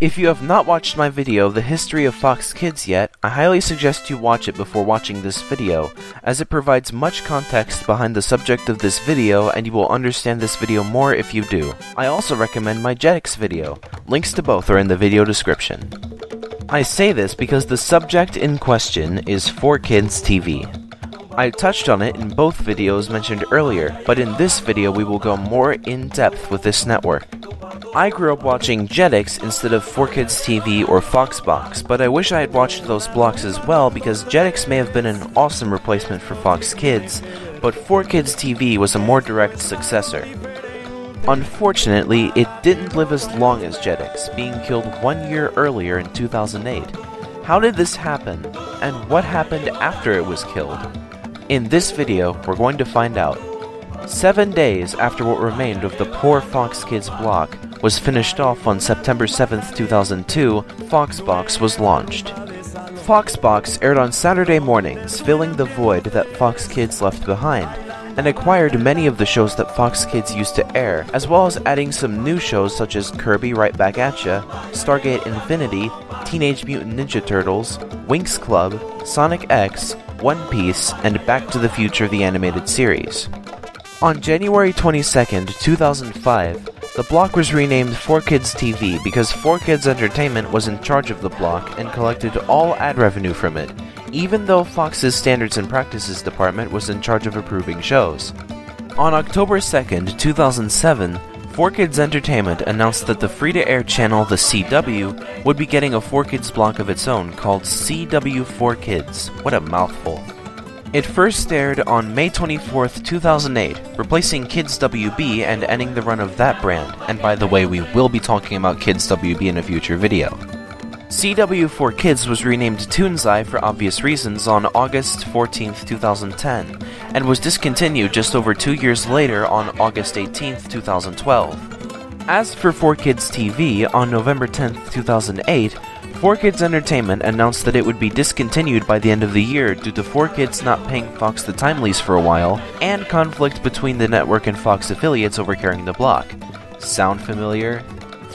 If you have not watched my video, The History of Fox Kids yet, I highly suggest you watch it before watching this video, as it provides much context behind the subject of this video and you will understand this video more if you do. I also recommend my Jetix video. Links to both are in the video description. I say this because the subject in question is 4Kids TV. I touched on it in both videos mentioned earlier, but in this video we will go more in depth with this network. I grew up watching Jetix instead of 4Kids TV or Foxbox, but I wish I had watched those blocks as well because Jetix may have been an awesome replacement for Fox Kids, but 4Kids TV was a more direct successor. Unfortunately, it didn't live as long as Jetix, being killed one year earlier in 2008. How did this happen, and what happened after it was killed? In this video, we're going to find out. Seven days after what remained of the poor Fox Kids block was finished off on September 7, 2002, Foxbox was launched. Foxbox aired on Saturday mornings, filling the void that Fox Kids left behind, and acquired many of the shows that Fox Kids used to air, as well as adding some new shows such as Kirby Right Back At Ya, Stargate Infinity, Teenage Mutant Ninja Turtles, Winx Club, Sonic X, One Piece, and Back to the Future the Animated Series. On January 22, 2005, the block was renamed 4Kids TV because 4Kids Entertainment was in charge of the block and collected all ad revenue from it, even though Fox's Standards and Practices Department was in charge of approving shows. On October 2, 2007, 4Kids Entertainment announced that the free to air channel The CW would be getting a 4Kids block of its own called CW4Kids. What a mouthful. It first aired on May 24, 2008, replacing Kids WB and ending the run of that brand, and by the way, we will be talking about Kids WB in a future video. CW4Kids was renamed Toonzai for obvious reasons on August 14, 2010, and was discontinued just over two years later on August 18, 2012. As for 4Kids TV, on November 10, 2008, 4Kids Entertainment announced that it would be discontinued by the end of the year due to 4Kids not paying Fox the time lease for a while, and conflict between the network and Fox affiliates over carrying the block. Sound familiar?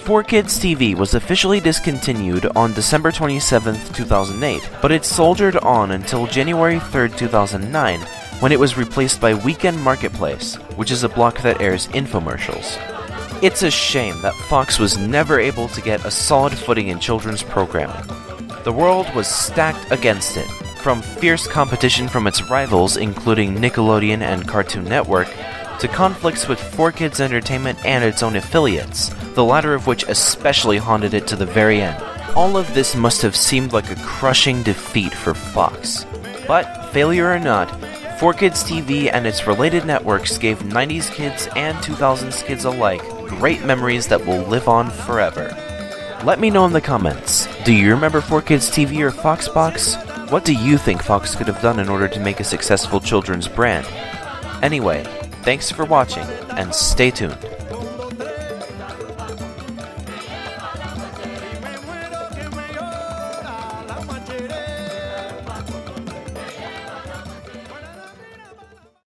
4Kids TV was officially discontinued on December 27, 2008, but it soldiered on until January 3, 2009, when it was replaced by Weekend Marketplace, which is a block that airs infomercials. It's a shame that Fox was never able to get a solid footing in children's programming. The world was stacked against it, from fierce competition from its rivals, including Nickelodeon and Cartoon Network, to conflicts with 4Kids Entertainment and its own affiliates, the latter of which especially haunted it to the very end. All of this must have seemed like a crushing defeat for Fox. But, failure or not, 4Kids TV and its related networks gave 90s kids and 2000s kids alike great memories that will live on forever. Let me know in the comments. Do you remember 4Kids TV or Foxbox? What do you think Fox could have done in order to make a successful children's brand? Anyway, thanks for watching and stay tuned.